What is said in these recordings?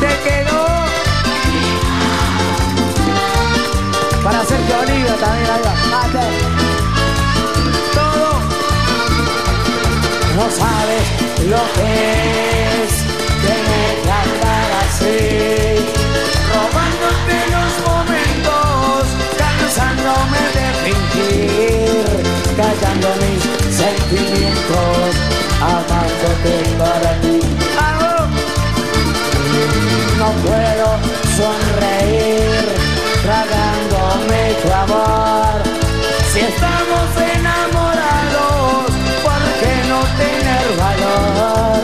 te quedó. Para hacerte oliva también ahí va. Todo. No sabes lo que es que me tratar así, robándote los momentos, cansándome de fingir, callando mis sentimientos, amándote para puedo sonreír, tragándome tu amor. Si estamos enamorados, ¿por qué no tener valor?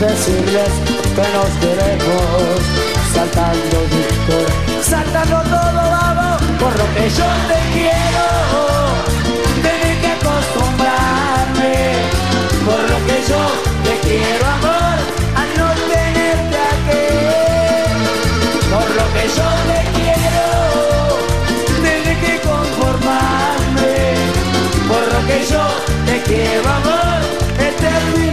Decirles que nos queremos, saltando disco, saltando todo, vamos, por lo que yo te quiero. yo te quiero amar eterno.